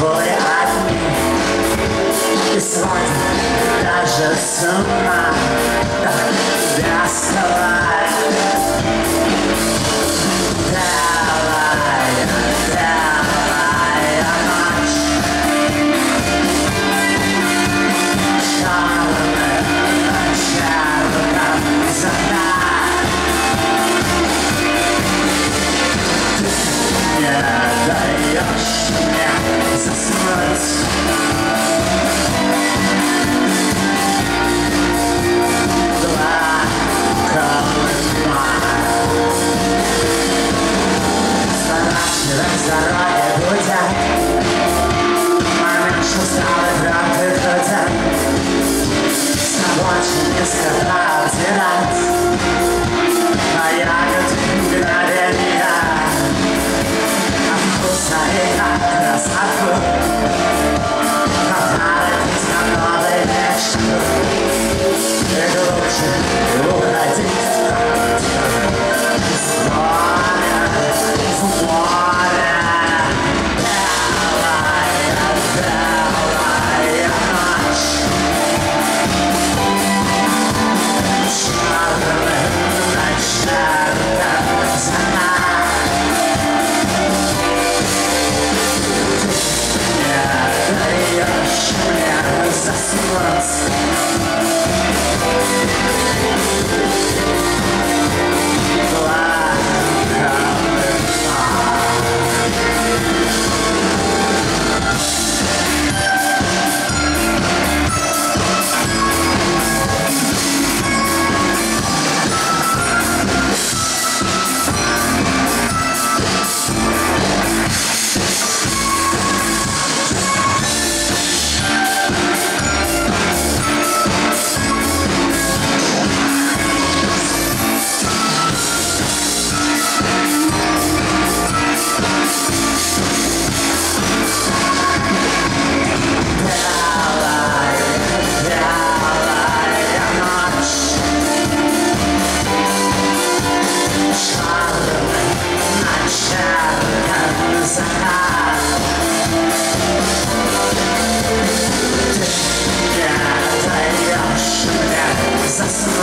твой один И сводит даже с ума. До красного Сворачиваем с дороги гудят Момент усталый правды крутят С обочин несколько взирать На ягоды мгновения А вкуса и как красоту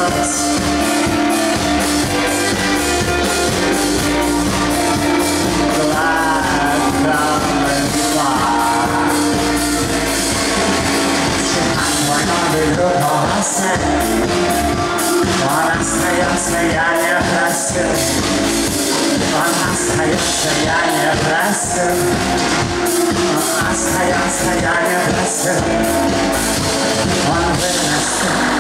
Заснуть Он остается, я не простил Он остается, я не простил Он остается,